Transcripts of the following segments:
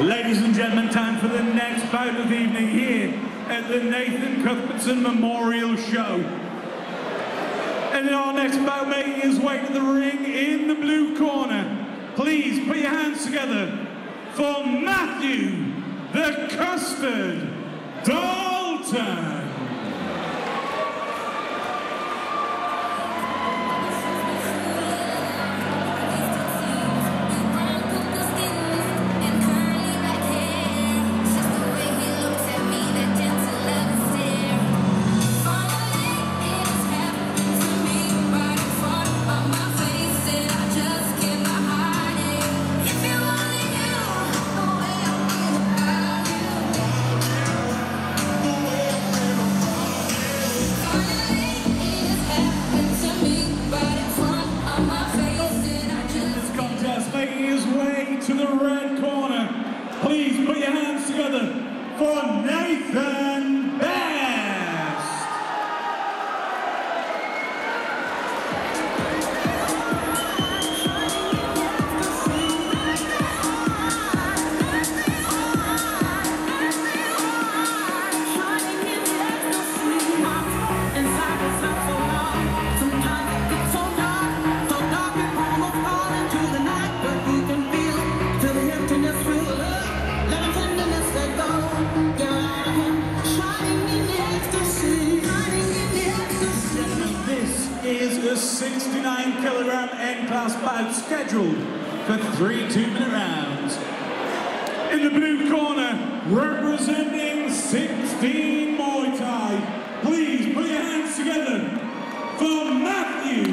Ladies and gentlemen, time for the next bout of the evening here at the Nathan Cuthbertson Memorial Show. And our next bout making his way to the ring in the blue corner. Please put your hands together for Matthew the Custard Dalton. Scheduled for three two minute rounds. In the blue corner, representing 16 Muay Thai, please put your hands together for Matthew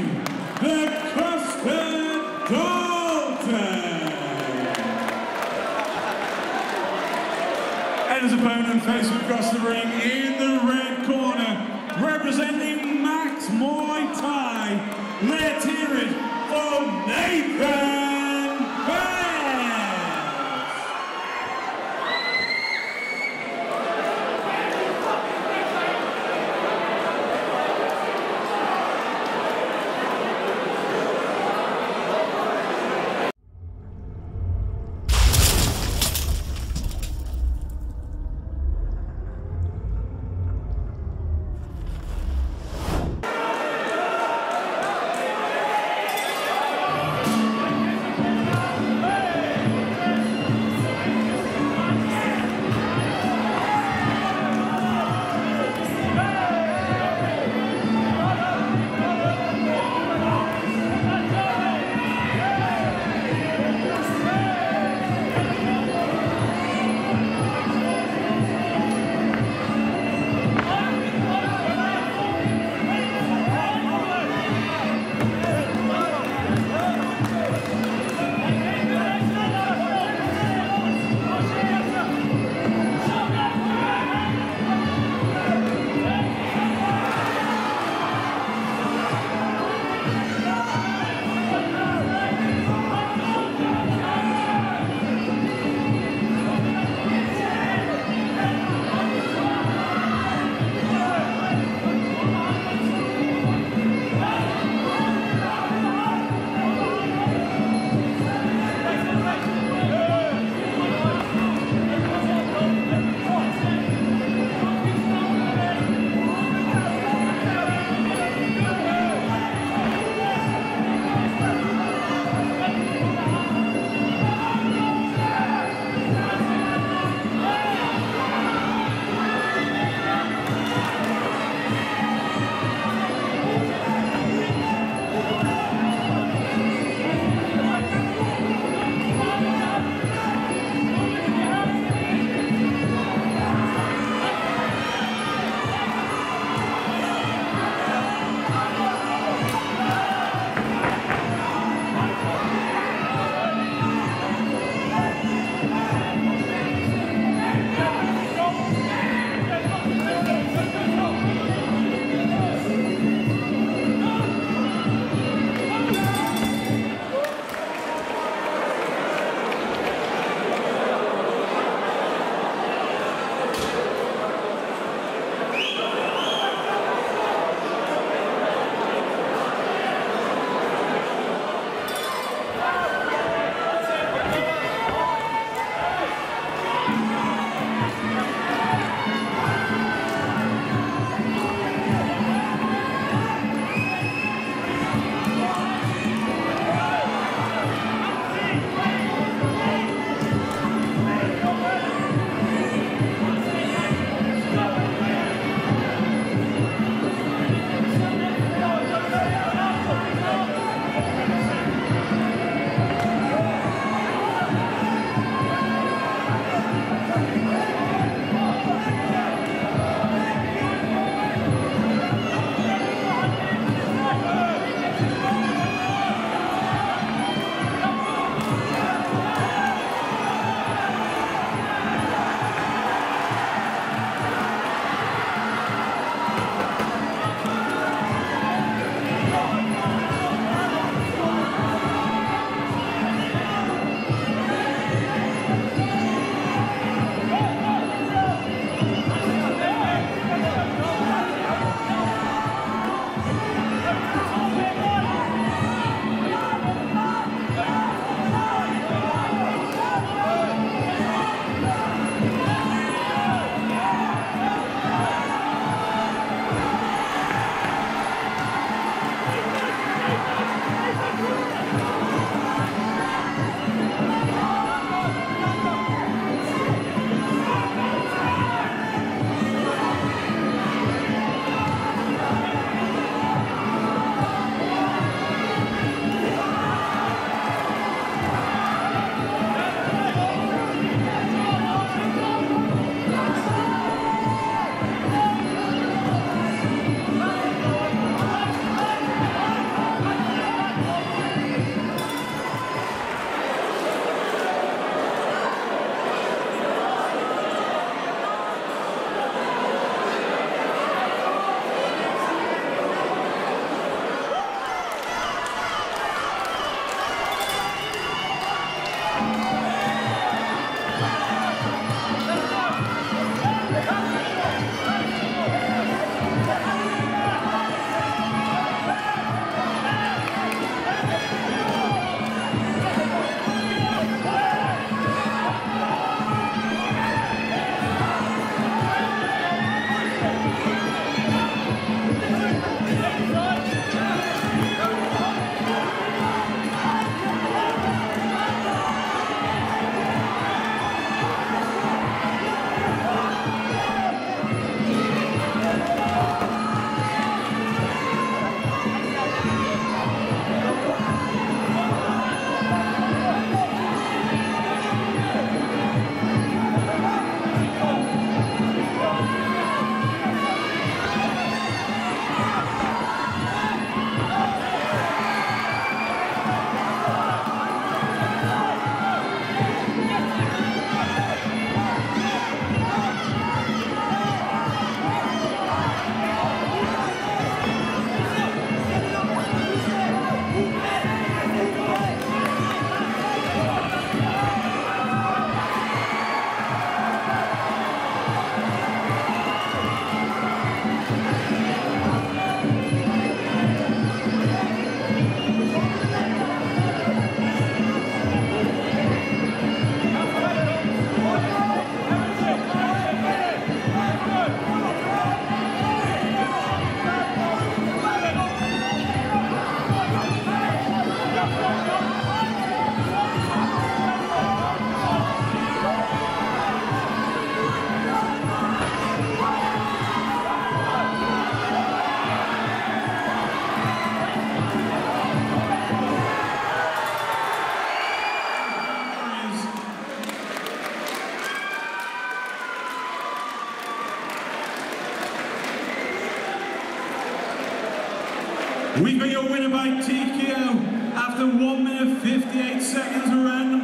the Custard Dalton. And his opponent facing across the ring in the red corner, representing Max Muay Thai. Let's hear it for Nathan We've got your winner by TKO after 1 minute 58 seconds of random